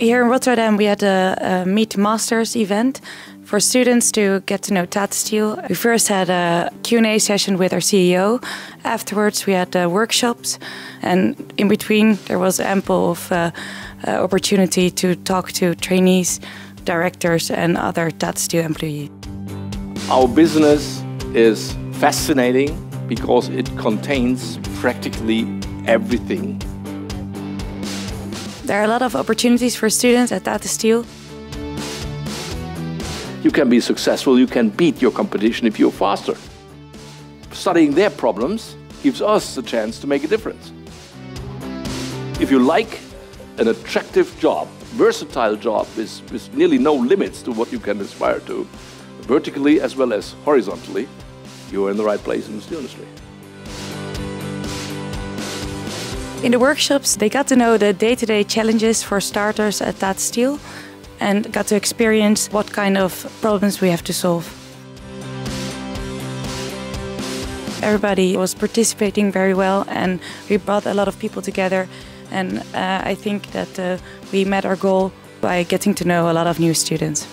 Here in Rotterdam, we had a, a Meet Masters event for students to get to know Tata Steel. We first had a Q&A session with our CEO. Afterwards, we had uh, workshops, and in between, there was ample of uh, uh, opportunity to talk to trainees, directors, and other Tata Steel employees. Our business is fascinating because it contains practically everything there are a lot of opportunities for students at Tata Steel. You can be successful, you can beat your competition if you're faster. Studying their problems gives us the chance to make a difference. If you like an attractive job, versatile job with, with nearly no limits to what you can aspire to, vertically as well as horizontally, you are in the right place in the steel industry. In the workshops, they got to know the day-to-day challenges for starters at Tata Steel and got to experience what kind of problems we have to solve. Everybody was participating very well and we brought a lot of people together and uh, I think that uh, we met our goal by getting to know a lot of new students.